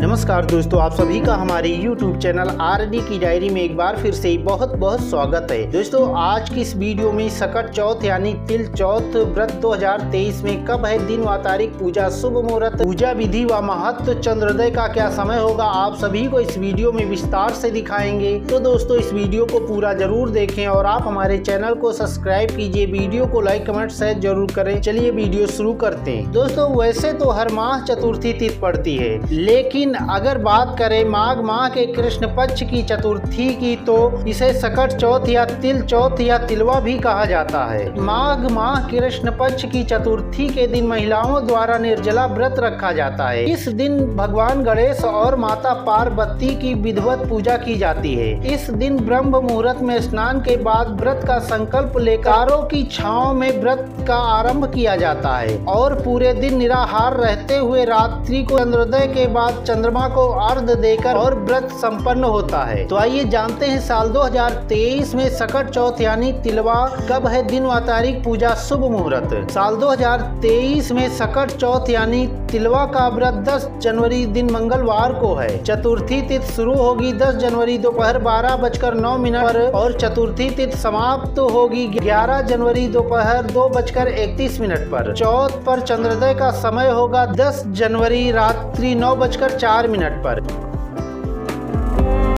नमस्कार दोस्तों, आप सभी का हमारे YouTube चैनल आर डी की डायरी में एक बार फिर से बहुत बहुत स्वागत है। दोस्तों, आज की इस वीडियो में सकट चौथ यानी तिल चौथ व्रत 2023 में कब है दिन व तारीख, पूजा, शुभ मुहूर्त, पूजा विधि व महत्व चंद्रोदय का क्या समय होगा, आप सभी को इस वीडियो में विस्तार से दिखाएँगे। तो दोस्तों, इस वीडियो को पूरा ज़रूर देखें और आप हमारे चैनल को सब्सक्राइब कीजिए, वीडियो को लाइक, कमेंट शेयर ज़रूर करें। चलिए वीडियो शुरू करते हैं। दोस्तों, वैसे तो हर माह चतुर्थी तिथि पड़ती है, लेकिन अगर बात करें माघ माह के कृष्ण पक्ष की, चतुर्थी की तो इसे सकट चौथ या तिल चौथ या तिलवा भी कहा जाता है। माघ माह कृष्ण पक्ष की, चतुर्थी के दिन महिलाओं द्वारा निर्जला व्रत रखा जाता है। इस दिन भगवान गणेश और माता पार्वती की विधवत पूजा की जाती है। इस दिन ब्रह्म मुहूर्त में स्नान के बाद व्रत का संकल्प लेकर की छाव में व्रत का आरंभ किया जाता है और पूरे दिन निराहार रहते हुए रात्रि को चंद्रोदय के बाद चंद्रमा को अर्ध देकर और व्रत संपन्न होता है। तो आइए जानते हैं साल 2023 में सकट चौथ यानी तिलवा, कब है दिन व तारीख पूजा शुभ मुहूर्त? साल 2023 में सकट चौथ यानी तिलवा का व्रत 10 जनवरी दिन मंगलवार को है। चतुर्थी तिथि शुरू होगी 10 जनवरी दोपहर बारह बजकर नौ मिनट पर और चतुर्थी तिथि समाप्त तो होगी 11 जनवरी दोपहर दो बजकर इकतीस मिनट पर। चौथ पर चंद्रोदय का समय होगा 10 जनवरी रात्रि नौ बजकर चार मिनट पर।